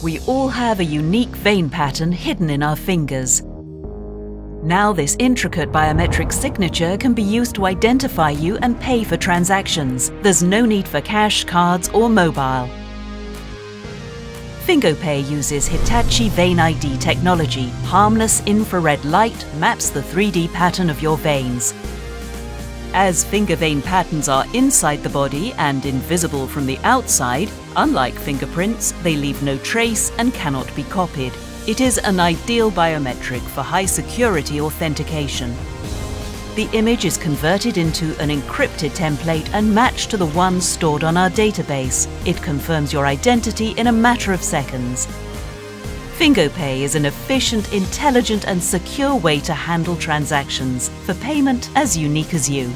We all have a unique vein pattern hidden in our fingers. Now this intricate biometric signature can be used to identify you and pay for transactions. There's no need for cash, cards or mobile. FingoPay uses Hitachi Vein ID technology. Harmless infrared light maps the 3D pattern of your veins. As finger vein patterns are inside the body and invisible from the outside, unlike fingerprints, they leave no trace and cannot be copied. It is an ideal biometric for high security authentication. The image is converted into an encrypted template and matched to the one stored on our database. It confirms your identity in a matter of seconds. FingoPay is an efficient, intelligent and secure way to handle transactions for payment as unique as you.